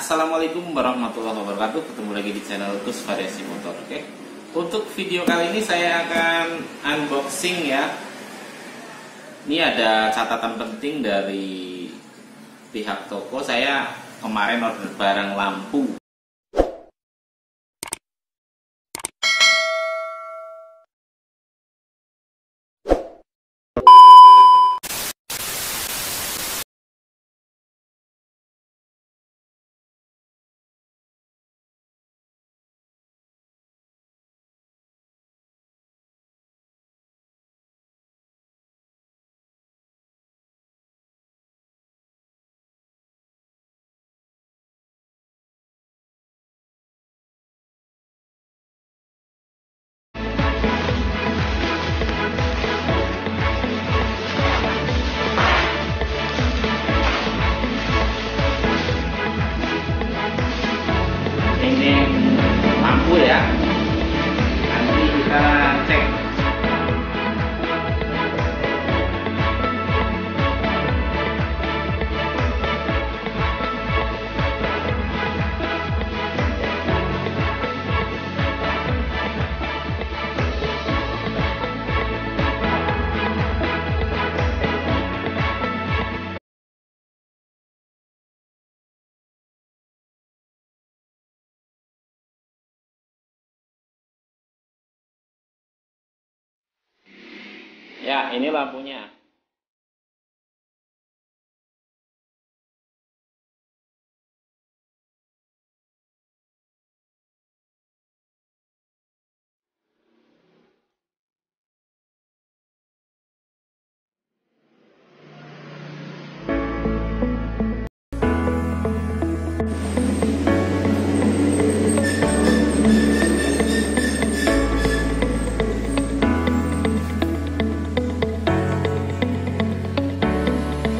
Assalamualaikum warahmatullahi wabarakatuh. Ketemu lagi di channel Gus Variasi Motor Oke? Untuk video kali ini saya akan unboxing ya. Ini ada catatan penting dari pihak toko. Saya kemarin order barang lampu ya ini lampunya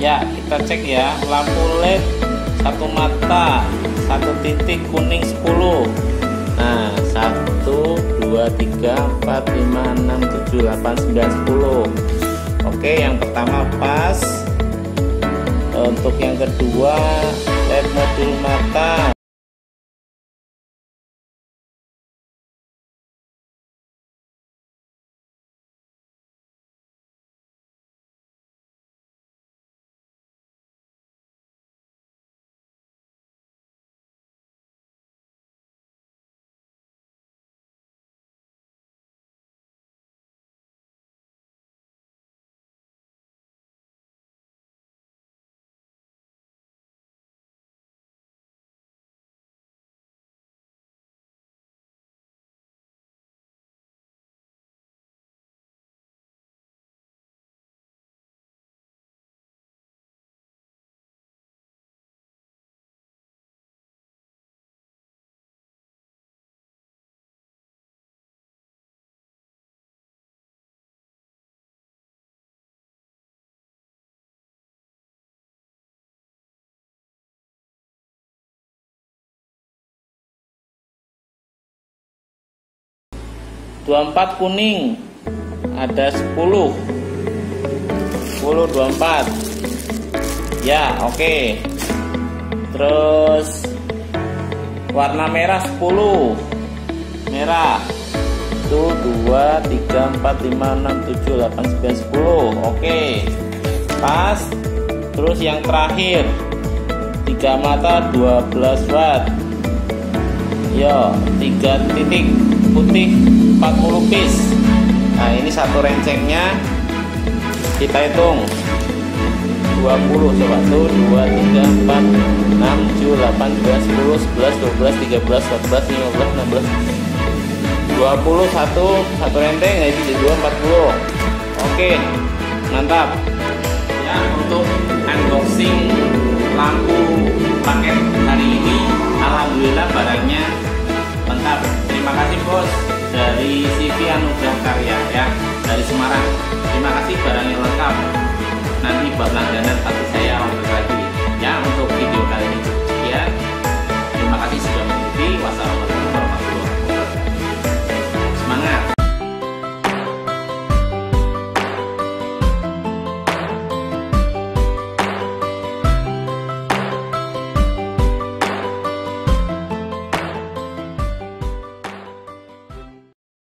ya kita cek ya. Lampu led satu mata satu titik kuning 10 nah 1 2 3 4 5 6 7 8 9 10 oke yang pertama pas. Untuk yang kedua led modul mata dua empat kuning ada 10 10 24 ya oke. Okay. terus warna merah 10 merah. Itu 2 3 4 5 6 7 8 9 10 oke. Okay. pas. Terus yang terakhir. Tiga mata 12 watt. Yo tiga titik putih 40 piece. Nah ini satu rencengnya. Kita hitung. 20 coba. Tuh 2 3 4 6 7 8 9 10 11 12 13 14 15 16 20 satu satu renteng itu jadi 2 40 oke mantap. Ya untuk unboxing lampu paket hari ini alhamdulillah barangnya lengkap terima kasih bos dari CV Anugerah Karya ya. Dari Semarang. Terima kasih barangnya lengkap. Nanti buat langganan pasti saya order lagi ya untuk video kali ini. Sekian terima kasih sudah mengikuti. Wassalamualaikum